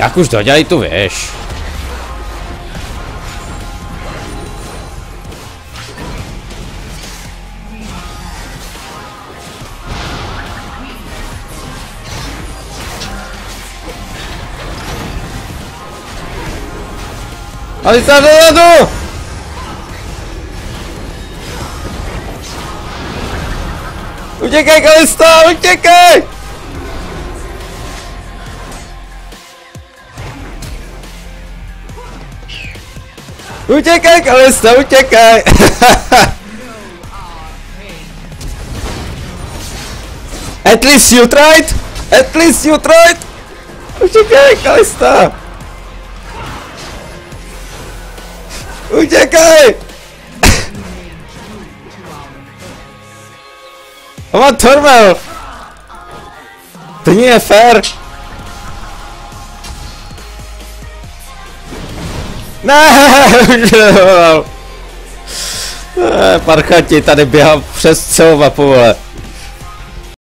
Jak už dodělej tu věž. Alisa dozadu! Utěkej, Kalista, utěkej! Utěkej, Kalista, utěkej! At least you tried! At least you tried! Utěkej, Kalista! Utěkej! On má Tormel! To nie je fair! Ne, už Parchanti tady běhám přes celou mapu, vole.